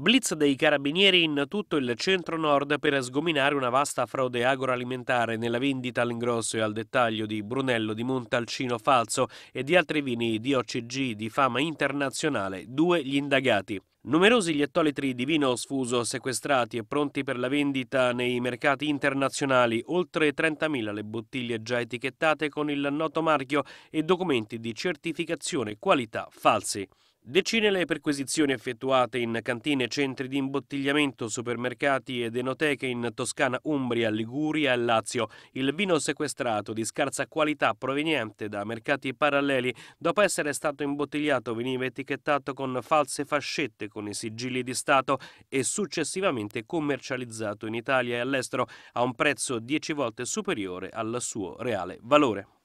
Blitz dei carabinieri in tutto il centro-nord per sgominare una vasta frode agroalimentare nella vendita all'ingrosso e al dettaglio di Brunello di Montalcino falso e di altri vini di OCG di fama internazionale, due gli indagati. Numerosi gli ettolitri di vino sfuso sequestrati e pronti per la vendita nei mercati internazionali, oltre 30.000 le bottiglie già etichettate con il noto marchio e documenti di certificazione qualità falsi. Decine le perquisizioni effettuate in cantine, centri di imbottigliamento, supermercati ed enoteche in Toscana, Umbria, Liguria e Lazio. Il vino sequestrato di scarsa qualità proveniente da mercati paralleli, dopo essere stato imbottigliato, veniva etichettato con false fascette con i sigilli di Stato e successivamente commercializzato in Italia e all'estero a un prezzo 10 volte superiore al suo reale valore.